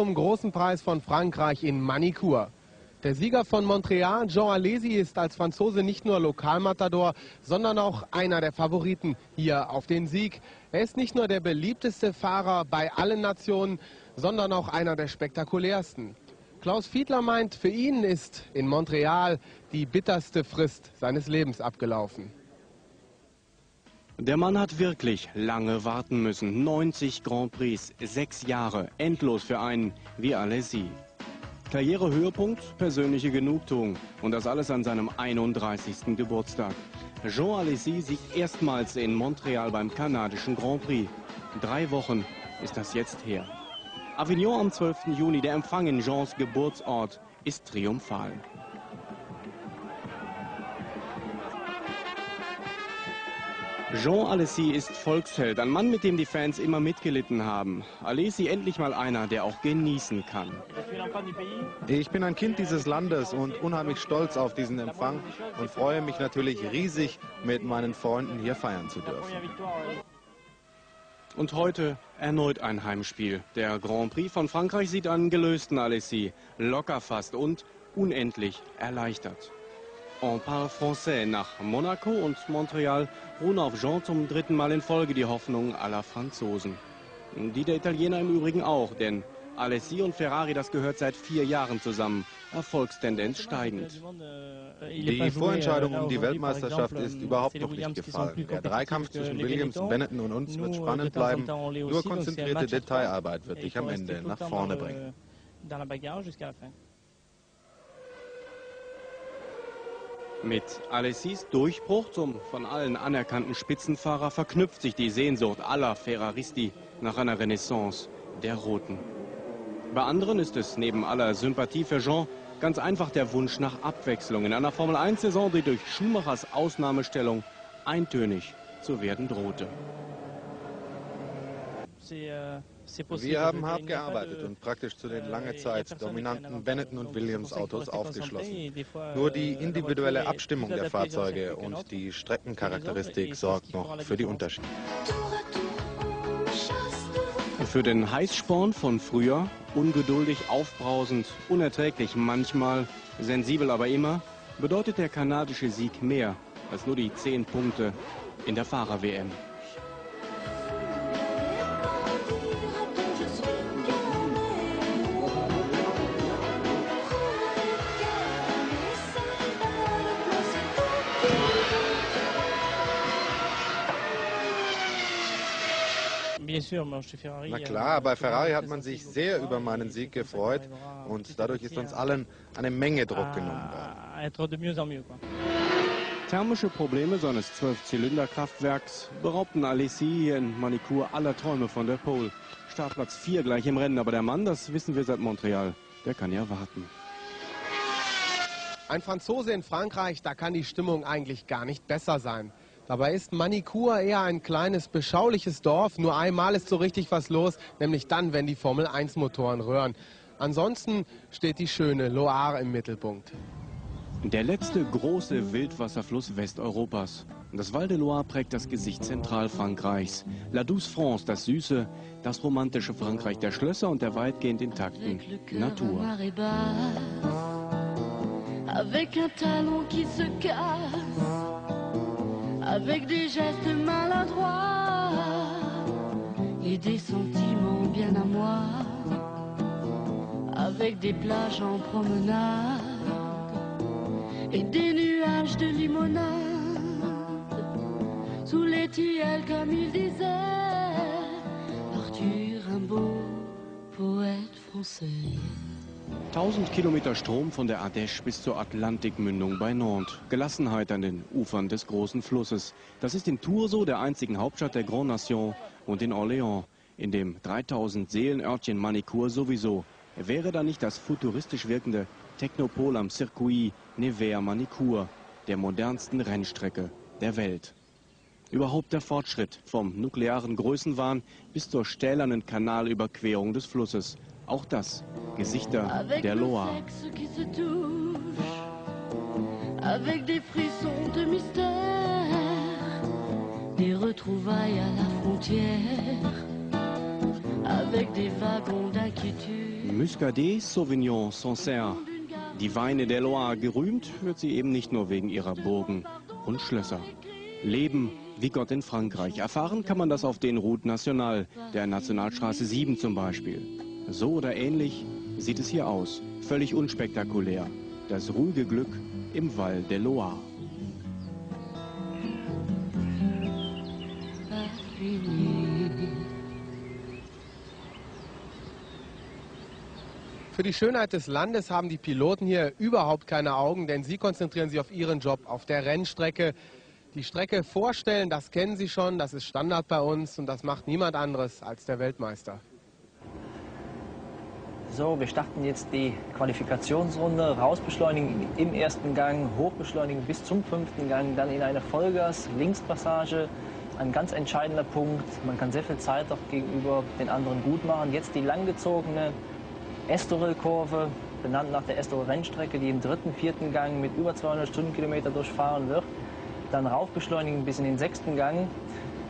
Zum großen Preis von Frankreich in Manicure. Der Sieger von Montreal, Jean Alesi, ist als Franzose nicht nur Lokalmatador, sondern auch einer der Favoriten hier auf den Sieg. Er ist nicht nur der beliebteste Fahrer bei allen Nationen, sondern auch einer der spektakulärsten. Klaus Fiedler meint, für ihn ist in Montreal die bitterste Frist seines Lebens abgelaufen. Der Mann hat wirklich lange warten müssen. 90 Grand Prix, sechs Jahre, endlos für einen wie Alesi. Karrierehöhepunkt, persönliche Genugtuung und das alles an seinem 31. Geburtstag. Jean Alesi siegt erstmals in Montreal beim kanadischen Grand Prix. Drei Wochen ist das jetzt her. Avignon am 12. Juni, der Empfang in Jeans Geburtsort, ist triumphal. Jean Alesi ist Volksheld, ein Mann, mit dem die Fans immer mitgelitten haben. Alesi endlich mal einer, der auch genießen kann. Ich bin ein Kind dieses Landes und unheimlich stolz auf diesen Empfang und freue mich natürlich riesig, mit meinen Freunden hier feiern zu dürfen. Und heute erneut ein Heimspiel. Der Grand Prix von Frankreich sieht einen gelösten Alessi, locker fast und unendlich erleichtert. On parle français nach Monaco und Montreal ruhen auf Jean zum dritten Mal in Folge die Hoffnungen aller Franzosen. Die der Italiener im Übrigen auch, denn Alessi und Ferrari, das gehört seit vier Jahren zusammen. Erfolgstendenz steigend. Die Vorentscheidung um die Weltmeisterschaft ist überhaupt noch nicht gefallen. Der Dreikampf zwischen Williams, Benetton und uns wird spannend bleiben. Nur konzentrierte Detailarbeit wird dich am Ende nach vorne bringen. Mit Alessis Durchbruch zum von allen anerkannten Spitzenfahrer verknüpft sich die Sehnsucht aller Ferraristi nach einer Renaissance der Roten. Bei anderen ist es neben aller Sympathie für Jean ganz einfach der Wunsch nach Abwechslung in einer Formel-1-Saison, die durch Schumachers Ausnahmestellung eintönig zu werden drohte. Wir haben hart gearbeitet und praktisch zu den lange Zeit dominanten Benetton und Williams Autos aufgeschlossen. Nur die individuelle Abstimmung der Fahrzeuge und die Streckencharakteristik sorgt noch für die Unterschiede. Für den Heißsporn von früher, ungeduldig, aufbrausend, unerträglich manchmal, sensibel aber immer, bedeutet der kanadische Sieg mehr als nur die 10 Punkte in der Fahrer-WM. Na klar, bei Ferrari hat man sich sehr über meinen Sieg gefreut und dadurch ist uns allen eine Menge Druck genommen worden. Thermische Probleme seines 12-Zylinder-Kraftwerks beraubten Alessi hier in Manicur aller Träume von der Pole. Startplatz 4 gleich im Rennen, aber der Mann, das wissen wir seit Montreal, der kann ja warten. Ein Franzose in Frankreich, da kann die Stimmung eigentlich gar nicht besser sein. Dabei ist Manicur eher ein kleines, beschauliches Dorf. Nur einmal ist so richtig was los, nämlich dann, wenn die Formel-1-Motoren röhren. Ansonsten steht die schöne Loire im Mittelpunkt. Der letzte große Wildwasserfluss Westeuropas. Das Val de Loire prägt das Gesicht Zentralfrankreichs. La Douce France, das süße, das romantische Frankreich der Schlösser und der weitgehend intakten Natur. Avec un talon qui se casse avec des gestes maladroits et des sentiments bien à moi, avec des plages en promenade et des nuages de limonade sous les tilleuls comme il disait Arthur Rimbaud, poète français. 1000 Kilometer Strom von der Ardèche bis zur Atlantikmündung bei Nantes. Gelassenheit an den Ufern des großen Flusses. Das ist in Tours der einzigen Hauptstadt der Grand Nation, und in Orléans, in dem 3000 Seelenörtchen Manicourt sowieso. Wäre da nicht das futuristisch wirkende Technopol am Circuit Nevers Manicourt, der modernsten Rennstrecke der Welt. Überhaupt der Fortschritt vom nuklearen Größenwahn bis zur stählernen Kanalüberquerung des Flusses. Auch das Gesichter der Loire. Avec des frissons de mystère, des retrouvailles à la frontière, avec des wagons d'inquiétude. Muscadet, Sauvignon, Sancerre. Die Weine der Loire gerühmt wird sie eben nicht nur wegen ihrer Burgen und Schlösser. Leben wie Gott in Frankreich. Erfahren kann man das auf den Route National, der Nationalstraße 7 zum Beispiel. So oder ähnlich sieht es hier aus. Völlig unspektakulär. Das ruhige Glück im Val der Loire. Für die Schönheit des Landes haben die Piloten hier überhaupt keine Augen, denn sie konzentrieren sich auf ihren Job auf der Rennstrecke. Die Strecke vorstellen, das kennen sie schon, das ist Standard bei uns und das macht niemand anderes als der Weltmeister. So, wir starten jetzt die Qualifikationsrunde. Rausbeschleunigen im ersten Gang, hochbeschleunigen bis zum fünften Gang, dann in eine Vollgas-Linkspassage. Ein ganz entscheidender Punkt. Man kann sehr viel Zeit auch gegenüber den anderen gut machen. Jetzt die langgezogene Estoril-Kurve, benannt nach der Estoril-Rennstrecke, die im dritten, vierten Gang mit über 200 Stundenkilometer durchfahren wird. Dann raufbeschleunigen bis in den sechsten Gang.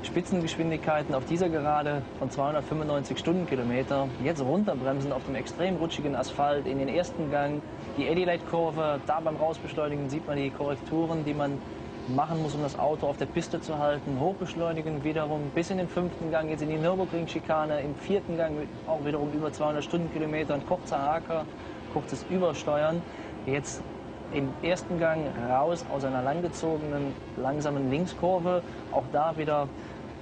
Spitzengeschwindigkeiten auf dieser Gerade von 295 Stundenkilometer. Jetzt runterbremsen auf dem extrem rutschigen Asphalt in den ersten Gang. Die Adelaide-Kurve, da beim Rausbeschleunigen sieht man die Korrekturen, die man machen muss, um das Auto auf der Piste zu halten. Hochbeschleunigen wiederum bis in den fünften Gang, jetzt in die Nürburgring-Schikane, im vierten Gang auch wiederum über 200 Stundenkilometer, ein kurzer Haker, kurzes Übersteuern. Jetzt im ersten Gang raus aus einer langgezogenen, langsamen Linkskurve. Auch da wieder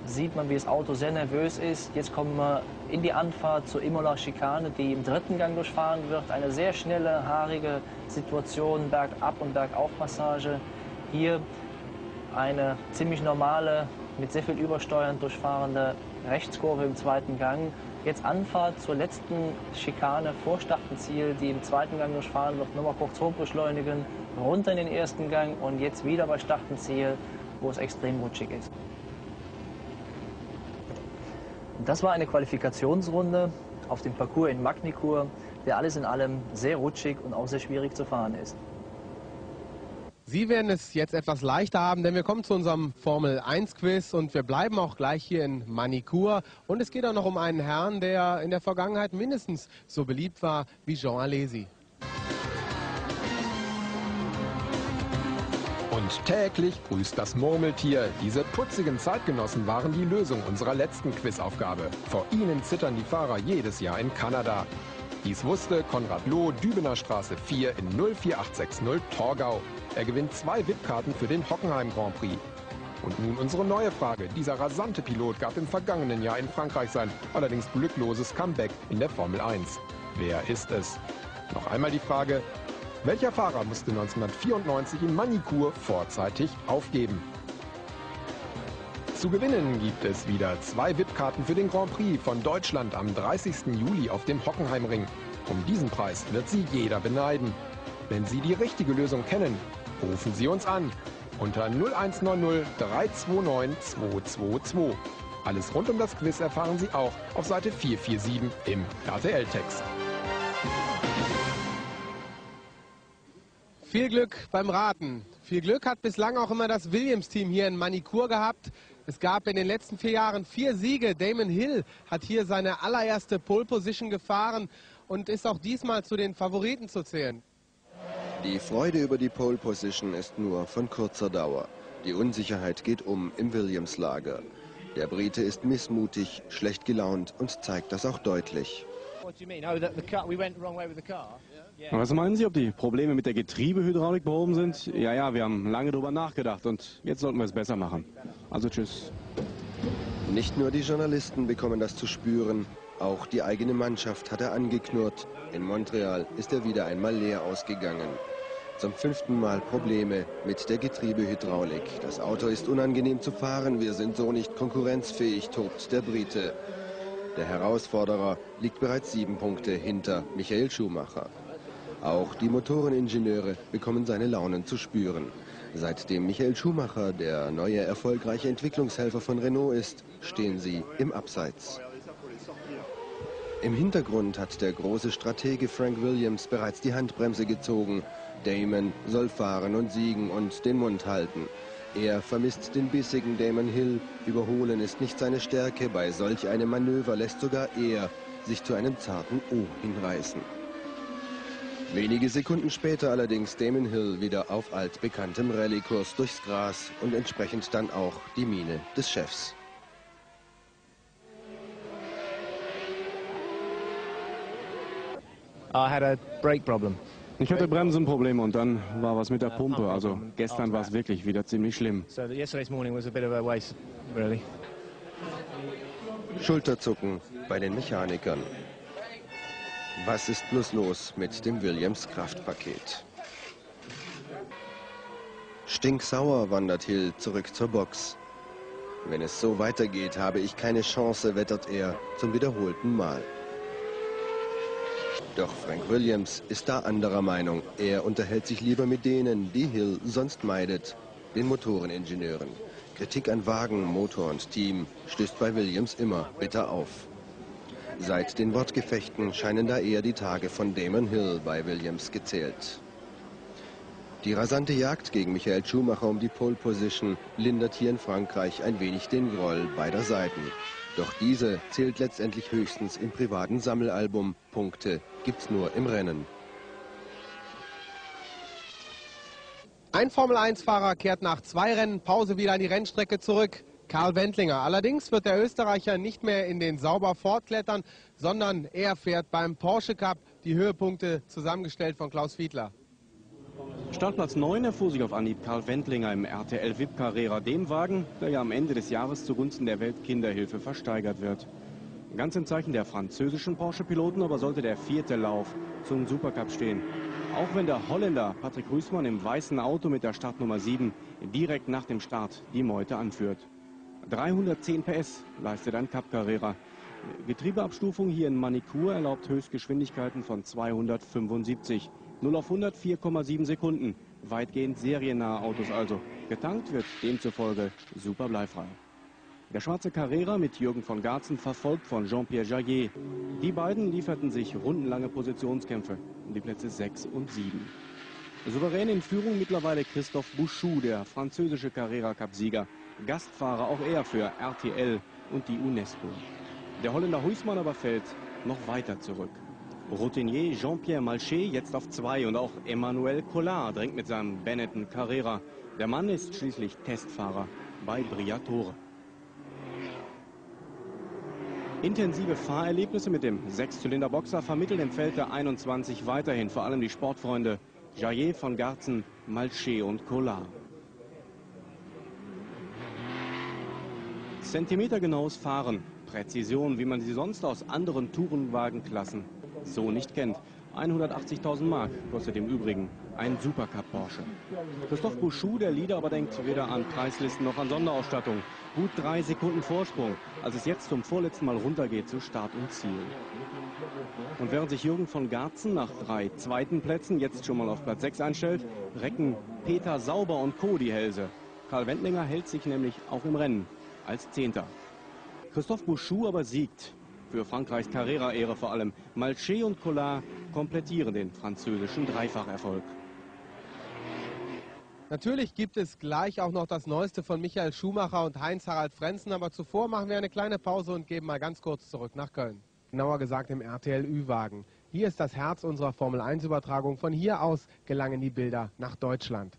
sieht man, wie das Auto sehr nervös ist. Jetzt kommen wir in die Anfahrt zur Imola-Schikane, die im dritten Gang durchfahren wird. Eine sehr schnelle, haarige Situation, Bergab- und Bergauf-Passage. Hier eine ziemlich normale, mit sehr viel Übersteuern durchfahrende Rechtskurve im zweiten Gang. Jetzt Anfahrt zur letzten Schikane vor Startenziel, die im zweiten Gang durchfahren wird. Nochmal kurz hochbeschleunigen, runter in den ersten Gang und jetzt wieder bei Startenziel, wo es extrem rutschig ist. Das war eine Qualifikationsrunde auf dem Parcours in Magnicourt, der alles in allem sehr rutschig und auch sehr schwierig zu fahren ist. Sie werden es jetzt etwas leichter haben, denn wir kommen zu unserem Formel 1 Quiz und wir bleiben auch gleich hier in Manicourt. Und es geht auch noch um einen Herrn, der in der Vergangenheit mindestens so beliebt war wie Jean Alesi. Und täglich grüßt das Murmeltier. Diese putzigen Zeitgenossen waren die Lösung unserer letzten Quizaufgabe. Vor ihnen zittern die Fahrer jedes Jahr in Kanada. Dies wusste Konrad Loh, Dübener Straße 4 in 04860 Torgau. Er gewinnt zwei VIP-Karten für den Hockenheim Grand Prix. Und nun unsere neue Frage. Dieser rasante Pilot gab im vergangenen Jahr in Frankreich sein allerdings glückloses Comeback in der Formel 1. Wer ist es? Noch einmal die Frage, welcher Fahrer musste 1994 in Manicourt vorzeitig aufgeben? Zu gewinnen gibt es wieder zwei VIP-Karten für den Grand Prix von Deutschland am 30. Juli auf dem Hockenheimring. Um diesen Preis wird sie jeder beneiden. Wenn Sie die richtige Lösung kennen, rufen Sie uns an unter 0190 329 222. Alles rund um das Quiz erfahren Sie auch auf Seite 447 im RTL-Text. Viel Glück beim Raten. Viel Glück hat bislang auch immer das Williams-Team hier in Manicourt gehabt. Es gab in den letzten vier Jahren vier Siege. Damon Hill hat hier seine allererste Pole Position gefahren und ist auch diesmal zu den Favoriten zu zählen. Die Freude über die Pole Position ist nur von kurzer Dauer. Die Unsicherheit geht um im Williams-Lager. Der Brite ist missmutig, schlecht gelaunt und zeigt das auch deutlich. Was meinen Sie, ob die Probleme mit der Getriebehydraulik behoben sind? Ja, ja, wir haben lange darüber nachgedacht und jetzt sollten wir es besser machen. Also tschüss. Nicht nur die Journalisten bekommen das zu spüren, auch die eigene Mannschaft hat er angeknurrt. In Montreal ist er wieder einmal leer ausgegangen. Zum fünften Mal Probleme mit der Getriebehydraulik. Das Auto ist unangenehm zu fahren, wir sind so nicht konkurrenzfähig, tobt der Brite. Der Herausforderer liegt bereits sieben Punkte hinter Michael Schumacher. Auch die Motoreningenieure bekommen seine Launen zu spüren. Seitdem Michael Schumacher der neue erfolgreiche Entwicklungshelfer von Renault ist, stehen sie im Abseits. Im Hintergrund hat der große Stratege Frank Williams bereits die Handbremse gezogen. Damon soll fahren und siegen und den Mund halten. Er vermisst den bissigen Damon Hill. Überholen ist nicht seine Stärke. Bei solch einem Manöver lässt sogar er sich zu einem zarten O hinreißen. Wenige Sekunden später allerdings Damon Hill wieder auf altbekanntem Rallye-Kurs durchs Gras und entsprechend dann auch die Miene des Chefs. Ich hatte Bremsenprobleme und dann war was mit der Pumpe. Also gestern war es wirklich wieder ziemlich schlimm. Schulterzucken bei den Mechanikern. Was ist bloß los mit dem Williams Kraftpaket? Stinksauer wandert Hill zurück zur Box. Wenn es so weitergeht, habe ich keine Chance, wettert er zum wiederholten Mal. Doch Frank Williams ist da anderer Meinung. Er unterhält sich lieber mit denen, die Hill sonst meidet, den Motoreningenieuren. Kritik an Wagen, Motor und Team stößt bei Williams immer bitter auf. Seit den Wortgefechten scheinen da eher die Tage von Damon Hill bei Williams gezählt. Die rasante Jagd gegen Michael Schumacher um die Pole Position lindert hier in Frankreich ein wenig den Groll beider Seiten. Doch diese zählt letztendlich höchstens im privaten Sammelalbum. Punkte gibt's nur im Rennen. Ein Formel-1-Fahrer kehrt nach zwei Rennen Pause wieder an die Rennstrecke zurück. Karl Wendlinger. Allerdings wird der Österreicher nicht mehr in den Sauber fortklettern, sondern er fährt beim Porsche Cup die Höhepunkte zusammengestellt von Klaus Fiedler. Startplatz 9 erfuhr sich auf Anhieb Karl Wendlinger im RTL VIP Carrera, dem Wagen, der ja am Ende des Jahres zugunsten der Weltkinderhilfe versteigert wird. Ganz im Zeichen der französischen Porsche-Piloten aber sollte der vierte Lauf zum Supercup stehen. Auch wenn der Holländer Patrick Rüßmann im weißen Auto mit der Startnummer 7 direkt nach dem Start die Meute anführt. 310 PS leistet ein Cup Carrera. Getriebeabstufung hier in Manicur erlaubt Höchstgeschwindigkeiten von 275. 0 auf 100 4,7 Sekunden. Weitgehend seriennahe Autos also. Getankt wird demzufolge super bleifrei. Der schwarze Carrera mit Jürgen von Garzen verfolgt von Jean-Pierre Jaillet. Die beiden lieferten sich rundenlange Positionskämpfe um die Plätze 6 und 7. Souverän in Führung mittlerweile Christophe Bouchou, der französische Carrera-Cup-Sieger. Gastfahrer auch er für RTL und die UNESCO. Der Holländer Huismann aber fällt noch weiter zurück. Routinier Jean-Pierre Malchet jetzt auf zwei und auch Emmanuel Collard drängt mit seinem Benetton Carrera. Der Mann ist schließlich Testfahrer bei Briatore. Intensive Fahrerlebnisse mit dem Sechszylinder-Boxer vermitteln im Feld der 21 weiterhin, vor allem die Sportfreunde Jaillet von Garzen, Malchet und Collard. Zentimetergenaues Fahren, Präzision, wie man sie sonst aus anderen Tourenwagenklassen so nicht kennt. 180.000 Mark kostet im Übrigen ein Supercup Porsche. Christoph Bouchou, der Leader, aber denkt weder an Preislisten noch an Sonderausstattung. Gut drei Sekunden Vorsprung, als es jetzt zum vorletzten Mal runtergeht zu Start und Ziel. Und während sich Jürgen von Garzen nach drei zweiten Plätzen jetzt schon mal auf Platz 6 einstellt, recken Peter Sauber und Co. die Hälse. Karl Wendlinger hält sich nämlich auch im Rennen als Zehnter. Christoph Bouchou aber siegt für Frankreichs Carrera-Ehre vor allem. Malchet und Collard komplettieren den französischen Dreifacherfolg. Natürlich gibt es gleich auch noch das Neueste von Michael Schumacher und Heinz-Harald Frenzen, aber zuvor machen wir eine kleine Pause und geben mal ganz kurz zurück nach Köln. Genauer gesagt im RTL Ü-Wagen. Hier ist das Herz unserer Formel-1-Übertragung. Von hier aus gelangen die Bilder nach Deutschland.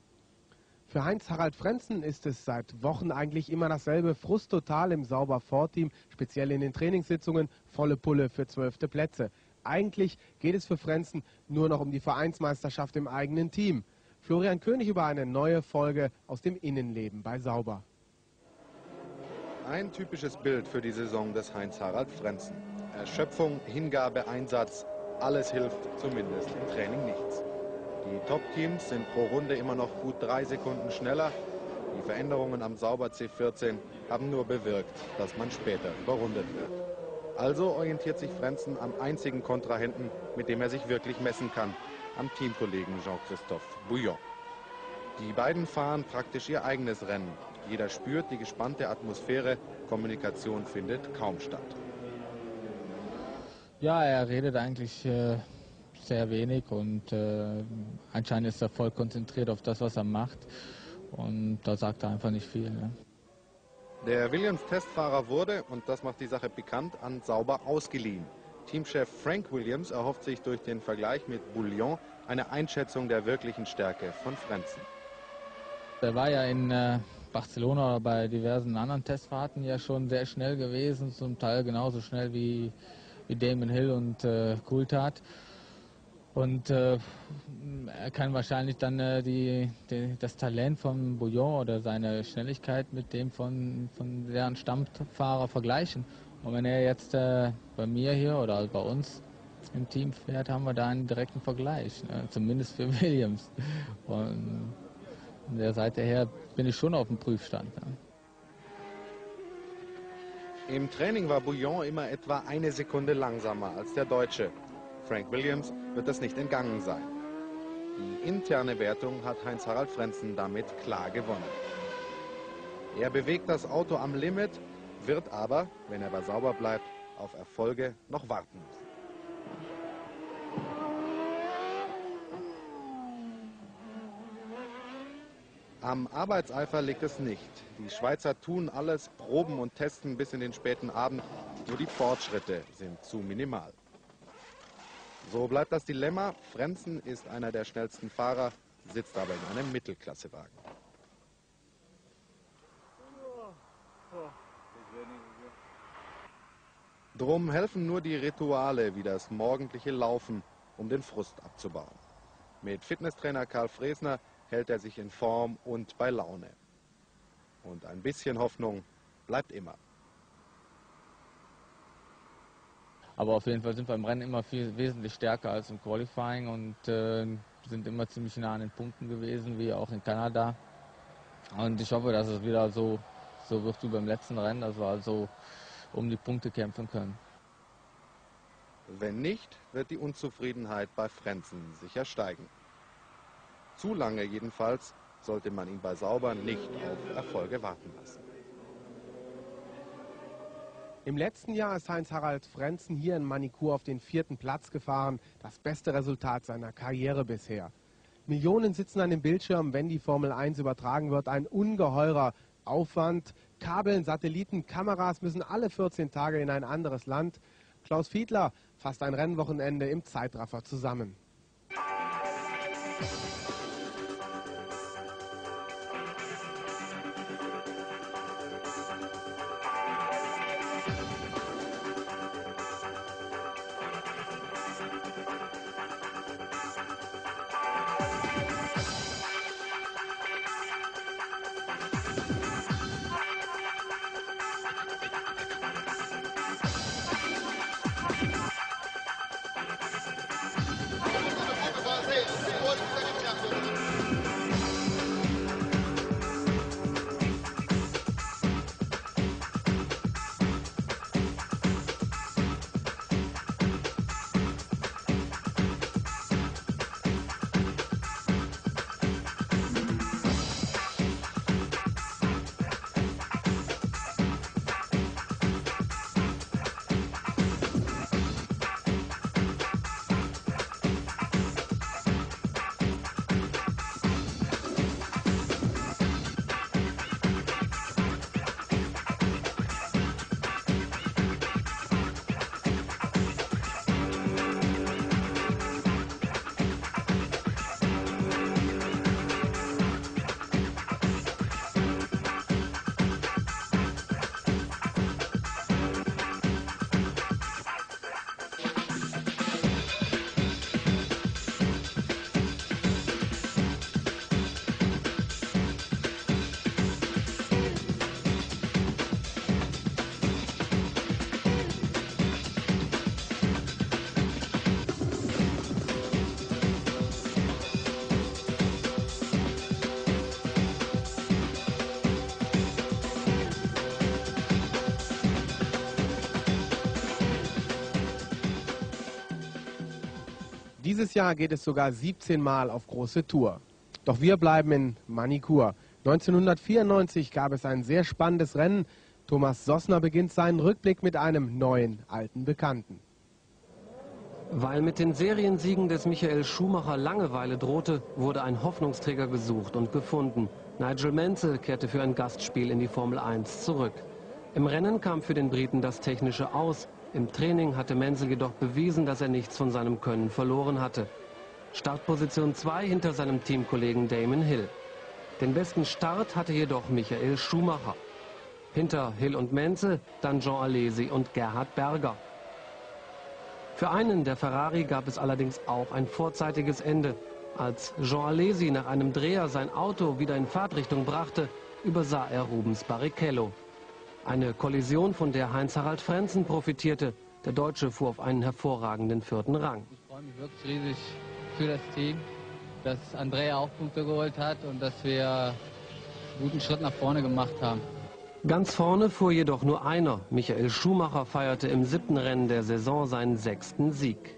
Für Heinz-Harald Frenzen ist es seit Wochen eigentlich immer dasselbe. Frust total im sauber Ford-Team, speziell in den Trainingssitzungen, volle Pulle für zwölfte Plätze. Eigentlich geht es für Frenzen nur noch um die Vereinsmeisterschaft im eigenen Team. Florian König über eine neue Folge aus dem Innenleben bei Sauber. Ein typisches Bild für die Saison des Heinz-Harald Frenzen. Erschöpfung, Hingabe, Einsatz, alles hilft, zumindest im Training nichts. Die Top-Teams sind pro Runde immer noch gut drei Sekunden schneller. Die Veränderungen am Sauber C14 haben nur bewirkt, dass man später überrundet wird. Also orientiert sich Frenzen am einzigen Kontrahenten, mit dem er sich wirklich messen kann, am Teamkollegen Jean-Christophe Bouillon. Die beiden fahren praktisch ihr eigenes Rennen. Jeder spürt die gespannte Atmosphäre, Kommunikation findet kaum statt. Ja, er redet eigentlich äh, sehr wenig und äh, anscheinend ist er voll konzentriert auf das, was er macht und da sagt er einfach nicht viel. Ne? Der Williams-Testfahrer wurde, und das macht die Sache bekannt, an Sauber ausgeliehen. Teamchef Frank Williams erhofft sich durch den Vergleich mit Bouillon eine Einschätzung der wirklichen Stärke von Frenzen. Er war ja in äh, Barcelona oder bei diversen anderen Testfahrten ja schon sehr schnell gewesen, zum Teil genauso schnell wie, wie Damon Hill und äh, Coulthard. Und äh, er kann wahrscheinlich dann äh, die, die, das Talent von Bouillon oder seine Schnelligkeit mit dem von, von deren Stammfahrer vergleichen. Und wenn er jetzt äh, bei mir hier oder bei uns im Team fährt, haben wir da einen direkten Vergleich, ne? zumindest für Williams. Und von der Seite her bin ich schon auf dem Prüfstand. Ja. Im Training war Bouillon immer etwa eine Sekunde langsamer als der Deutsche. Frank Williams wird das nicht entgangen sein. Die interne Wertung hat Heinz-Harald Frenzen damit klar gewonnen. Er bewegt das Auto am Limit, wird aber, wenn er bei sauber bleibt, auf Erfolge noch warten müssen. Am Arbeitseifer liegt es nicht. Die Schweizer tun alles, proben und testen bis in den späten Abend. Nur die Fortschritte sind zu minimal. So bleibt das Dilemma. Frenzen ist einer der schnellsten Fahrer, sitzt aber in einem Mittelklassewagen. Drum helfen nur die Rituale wie das morgendliche Laufen, um den Frust abzubauen. Mit Fitnesstrainer Karl Fresner hält er sich in Form und bei Laune. Und ein bisschen Hoffnung bleibt immer. Aber auf jeden Fall sind wir im Rennen immer viel wesentlich stärker als im Qualifying und äh, sind immer ziemlich nah an den Punkten gewesen, wie auch in Kanada. Und ich hoffe, dass es wieder so, so wird wie beim letzten Rennen, dass wir also um die Punkte kämpfen können. Wenn nicht, wird die Unzufriedenheit bei Frenzen sicher steigen. Zu lange jedenfalls sollte man ihn bei Sauber nicht auf Erfolge warten lassen. Im letzten Jahr ist Heinz-Harald Frenzen hier in Manikur auf den vierten Platz gefahren. Das beste Resultat seiner Karriere bisher. Millionen sitzen an dem Bildschirm, wenn die Formel 1 übertragen wird. Ein ungeheurer Aufwand. Kabeln, Satelliten, Kameras müssen alle 14 Tage in ein anderes Land. Klaus Fiedler fasst ein Rennwochenende im Zeitraffer zusammen. Dieses Jahr geht es sogar 17 Mal auf große Tour. Doch wir bleiben in Manikur. 1994 gab es ein sehr spannendes Rennen. Thomas Sossner beginnt seinen Rückblick mit einem neuen alten Bekannten. Weil mit den Seriensiegen des Michael Schumacher Langeweile drohte, wurde ein Hoffnungsträger gesucht und gefunden. Nigel Mansell kehrte für ein Gastspiel in die Formel 1 zurück. Im Rennen kam für den Briten das Technische aus. Im Training hatte Menzel jedoch bewiesen, dass er nichts von seinem Können verloren hatte. Startposition 2 hinter seinem Teamkollegen Damon Hill. Den besten Start hatte jedoch Michael Schumacher. Hinter Hill und Menzel dann Jean Alesi und Gerhard Berger. Für einen der Ferrari gab es allerdings auch ein vorzeitiges Ende. Als Jean Alesi nach einem Dreher sein Auto wieder in Fahrtrichtung brachte, übersah er Rubens Barrichello. Eine Kollision, von der Heinz-Harald Frenzen profitierte. Der Deutsche fuhr auf einen hervorragenden vierten Rang. Ich freue mich wirklich riesig für das Team, dass Andrea auch Punkte geholt hat und dass wir einen guten Schritt nach vorne gemacht haben. Ganz vorne fuhr jedoch nur einer. Michael Schumacher feierte im siebten Rennen der Saison seinen sechsten Sieg.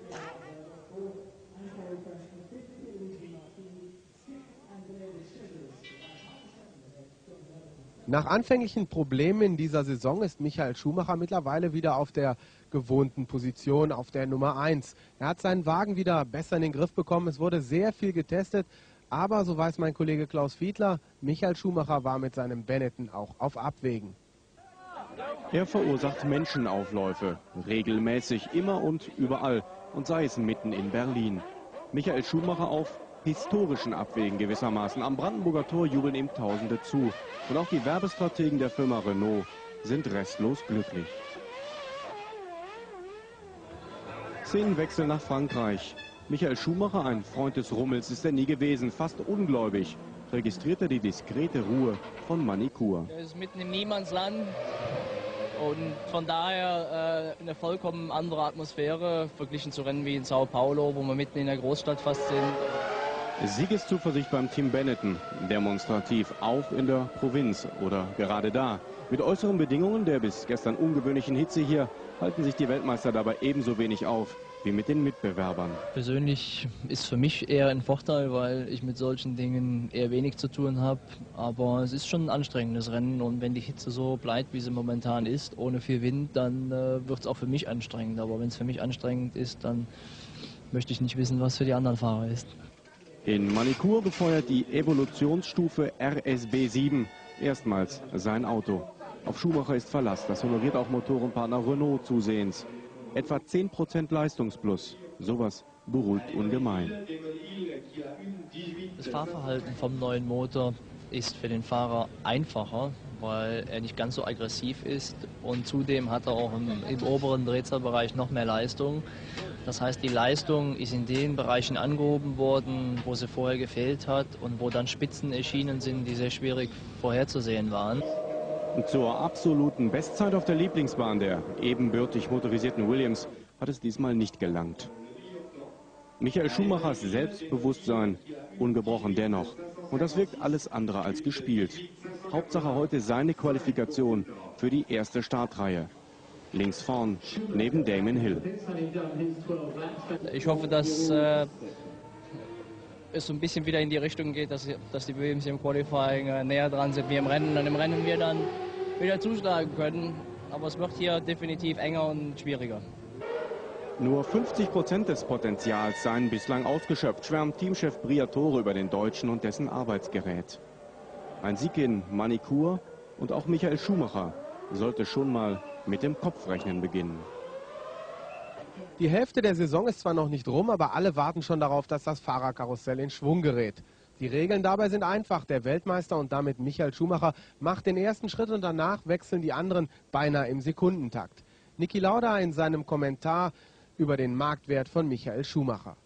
Nach anfänglichen Problemen in dieser Saison ist Michael Schumacher mittlerweile wieder auf der gewohnten Position, auf der Nummer 1. Er hat seinen Wagen wieder besser in den Griff bekommen. Es wurde sehr viel getestet. Aber, so weiß mein Kollege Klaus Fiedler, Michael Schumacher war mit seinem Benetton auch auf Abwägen. Er verursacht Menschenaufläufe, regelmäßig, immer und überall, und sei es mitten in Berlin. Michael Schumacher auf historischen Abwägen gewissermaßen. Am Brandenburger Tor jubeln ihm Tausende zu. Und auch die Werbestrategen der Firma Renault sind restlos glücklich. Szenenwechsel nach Frankreich. Michael Schumacher, ein Freund des Rummels, ist er nie gewesen, fast ungläubig. Registriert er die diskrete Ruhe von Manicur. Er ist mitten im Niemandsland und von daher äh, eine vollkommen andere Atmosphäre verglichen zu Rennen wie in Sao Paulo, wo wir mitten in der Großstadt fast sind. Siegeszuversicht beim Team Benetton, demonstrativ auch in der Provinz oder gerade da. Mit äußeren Bedingungen der bis gestern ungewöhnlichen Hitze hier halten sich die Weltmeister dabei ebenso wenig auf wie mit den Mitbewerbern. Persönlich ist für mich eher ein Vorteil, weil ich mit solchen Dingen eher wenig zu tun habe. Aber es ist schon ein anstrengendes Rennen und wenn die Hitze so bleibt, wie sie momentan ist, ohne viel Wind, dann äh, wird es auch für mich anstrengend. Aber wenn es für mich anstrengend ist, dann möchte ich nicht wissen, was für die anderen Fahrer ist. In Manikur befeuert die Evolutionsstufe RSB 7 erstmals sein Auto. Auf Schumacher ist Verlass, das honoriert auch Motorenpartner Renault zusehends. Etwa 10% Leistungsplus, sowas beruhigt ungemein. Das Fahrverhalten vom neuen Motor ist für den Fahrer einfacher, weil er nicht ganz so aggressiv ist und zudem hat er auch im, im oberen Drehzahlbereich noch mehr Leistung. Das heißt, die Leistung ist in den Bereichen angehoben worden, wo sie vorher gefehlt hat und wo dann Spitzen erschienen sind, die sehr schwierig vorherzusehen waren. Zur absoluten Bestzeit auf der Lieblingsbahn der ebenbürtig motorisierten Williams hat es diesmal nicht gelangt. Michael Schumachers Selbstbewusstsein ungebrochen dennoch. Und das wirkt alles andere als gespielt. Hauptsache heute seine Qualifikation für die erste Startreihe links vorn, neben Damon Hill. Ich hoffe, dass äh, es so ein bisschen wieder in die Richtung geht, dass, dass die Williams im Qualifying äh, näher dran sind wie im Rennen und im Rennen wir dann wieder zuschlagen können. Aber es wird hier definitiv enger und schwieriger. Nur 50 Prozent des Potenzials seien bislang ausgeschöpft, schwärmt Teamchef Briatore über den Deutschen und dessen Arbeitsgerät. Ein Sieg in Manikur und auch Michael Schumacher sollte schon mal mit dem Kopfrechnen beginnen. Die Hälfte der Saison ist zwar noch nicht rum, aber alle warten schon darauf, dass das Fahrerkarussell in Schwung gerät. Die Regeln dabei sind einfach. Der Weltmeister und damit Michael Schumacher macht den ersten Schritt und danach wechseln die anderen beinahe im Sekundentakt. Niki Lauda in seinem Kommentar über den Marktwert von Michael Schumacher.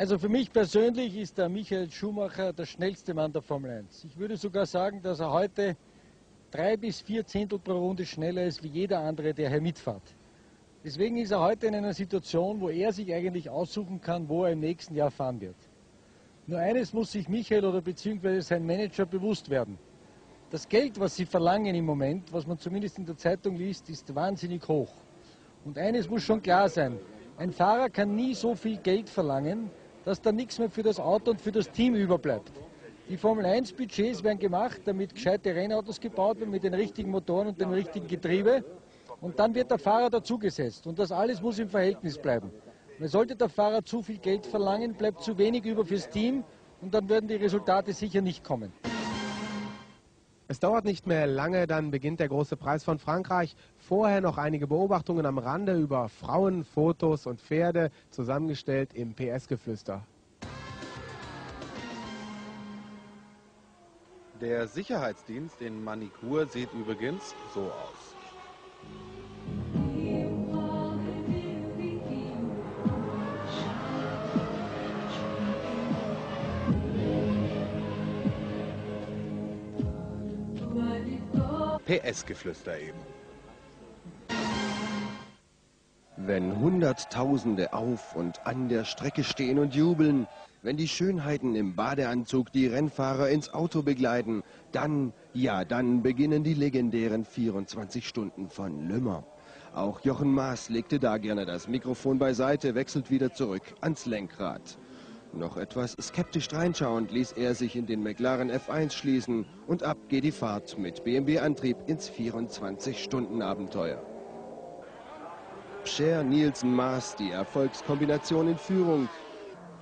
Also für mich persönlich ist der Michael Schumacher der schnellste Mann der Formel 1. Ich würde sogar sagen, dass er heute drei bis vier Zehntel pro Runde schneller ist wie jeder andere, der hier mitfährt. Deswegen ist er heute in einer Situation, wo er sich eigentlich aussuchen kann, wo er im nächsten Jahr fahren wird. Nur eines muss sich Michael oder beziehungsweise sein Manager bewusst werden. Das Geld, was sie verlangen im Moment, was man zumindest in der Zeitung liest, ist wahnsinnig hoch. Und eines muss schon klar sein. Ein Fahrer kann nie so viel Geld verlangen, dass da nichts mehr für das Auto und für das Team überbleibt. Die Formel 1 Budgets werden gemacht, damit gescheite Rennautos gebaut werden mit den richtigen Motoren und dem richtigen Getriebe. Und dann wird der Fahrer dazugesetzt. Und das alles muss im Verhältnis bleiben. Und sollte der Fahrer zu viel Geld verlangen, bleibt zu wenig über fürs Team und dann werden die Resultate sicher nicht kommen. Es dauert nicht mehr lange, dann beginnt der große Preis von Frankreich. Vorher noch einige Beobachtungen am Rande über Frauen, Fotos und Pferde, zusammengestellt im PS-Geflüster. Der Sicherheitsdienst in Manikur sieht übrigens so aus. PS-Geflüster eben. Wenn Hunderttausende auf und an der Strecke stehen und jubeln, wenn die Schönheiten im Badeanzug die Rennfahrer ins Auto begleiten, dann, ja, dann beginnen die legendären 24 Stunden von Mans. Auch Jochen Maas legte da gerne das Mikrofon beiseite, wechselt wieder zurück ans Lenkrad. Noch etwas skeptisch reinschauend ließ er sich in den McLaren F1 schließen und ab geht die Fahrt mit BMW-Antrieb ins 24-Stunden-Abenteuer. Cher, Nielsen, Maas, die Erfolgskombination in Führung.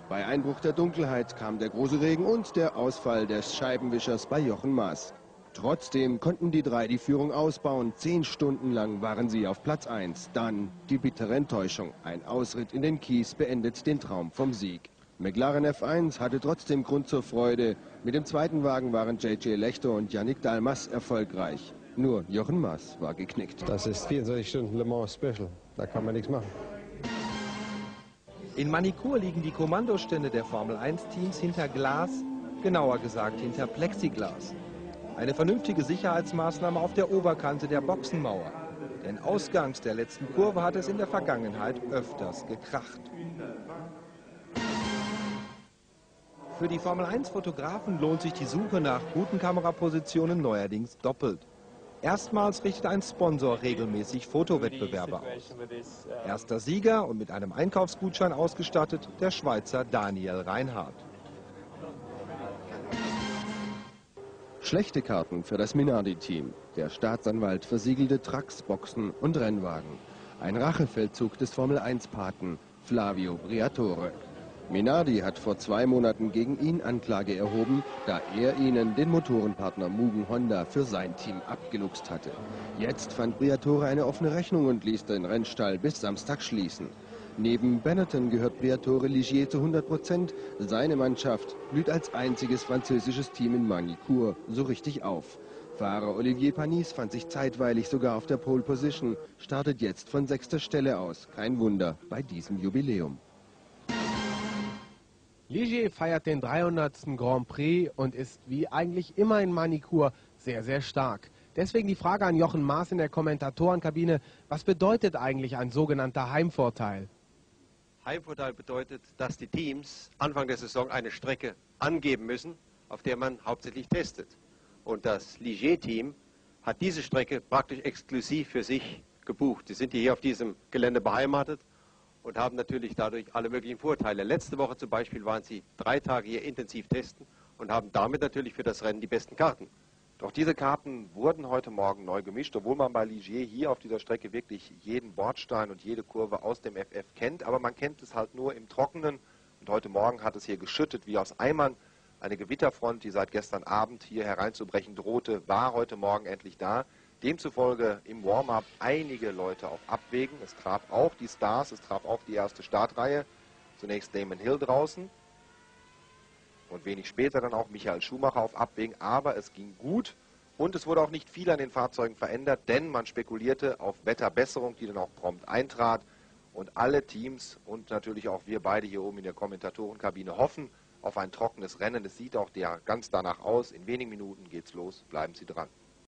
Bei Einbruch der Dunkelheit kam der große Regen und der Ausfall des Scheibenwischers bei Jochen Maas. Trotzdem konnten die drei die Führung ausbauen. Zehn Stunden lang waren sie auf Platz 1. Dann die bittere Enttäuschung. Ein Ausritt in den Kies beendet den Traum vom Sieg. McLaren F1 hatte trotzdem Grund zur Freude. Mit dem zweiten Wagen waren JJ Lechter und Yannick Dalmas erfolgreich. Nur Jochen Maas war geknickt. Das ist 24 Stunden Le Mans Special. Da kann man nichts machen. In Manikur liegen die Kommandostände der Formel 1 Teams hinter Glas, genauer gesagt hinter Plexiglas. Eine vernünftige Sicherheitsmaßnahme auf der Oberkante der Boxenmauer. Denn ausgangs der letzten Kurve hat es in der Vergangenheit öfters gekracht. Für die Formel 1-Fotografen lohnt sich die Suche nach guten Kamerapositionen neuerdings doppelt. Erstmals richtet ein Sponsor regelmäßig Fotowettbewerbe aus. Erster Sieger und mit einem Einkaufsgutschein ausgestattet, der Schweizer Daniel Reinhardt. Schlechte Karten für das Minardi-Team. Der Staatsanwalt versiegelte Trucks, Boxen und Rennwagen. Ein Rachefeldzug des Formel-1-Paten Flavio Briatore. Minardi hat vor zwei Monaten gegen ihn Anklage erhoben, da er ihnen den Motorenpartner Mugen Honda für sein Team abgeluchst hatte. Jetzt fand Briatore eine offene Rechnung und ließ den Rennstall bis Samstag schließen. Neben Benetton gehört Briatore Ligier zu 100 Prozent. Seine Mannschaft blüht als einziges französisches Team in Manicourt so richtig auf. Fahrer Olivier Panis fand sich zeitweilig sogar auf der Pole Position, startet jetzt von sechster Stelle aus. Kein Wunder bei diesem Jubiläum. Ligier feiert den 300. Grand Prix und ist wie eigentlich immer in Manikur sehr, sehr stark. Deswegen die Frage an Jochen Maas in der Kommentatorenkabine, was bedeutet eigentlich ein sogenannter Heimvorteil? Heimvorteil bedeutet, dass die Teams Anfang der Saison eine Strecke angeben müssen, auf der man hauptsächlich testet. Und das Ligier-Team hat diese Strecke praktisch exklusiv für sich gebucht. Sie sind hier auf diesem Gelände beheimatet und haben natürlich dadurch alle möglichen Vorteile. Letzte Woche zum Beispiel waren sie drei Tage hier intensiv testen und haben damit natürlich für das Rennen die besten Karten. Doch diese Karten wurden heute Morgen neu gemischt, obwohl man bei Ligier hier auf dieser Strecke wirklich jeden Bordstein und jede Kurve aus dem FF kennt. Aber man kennt es halt nur im Trockenen. Und heute Morgen hat es hier geschüttet wie aus Eimern. Eine Gewitterfront, die seit gestern Abend hier hereinzubrechen drohte, war heute Morgen endlich da. Demzufolge im Warm-up einige Leute auf Abwägen. Es traf auch die Stars, es traf auch die erste Startreihe. Zunächst Damon Hill draußen und wenig später dann auch Michael Schumacher auf Abwägen. Aber es ging gut und es wurde auch nicht viel an den Fahrzeugen verändert, denn man spekulierte auf Wetterbesserung, die dann auch prompt eintrat. Und alle Teams und natürlich auch wir beide hier oben in der Kommentatorenkabine hoffen auf ein trockenes Rennen. Es sieht auch ganz danach aus. In wenigen Minuten geht's los. Bleiben Sie dran.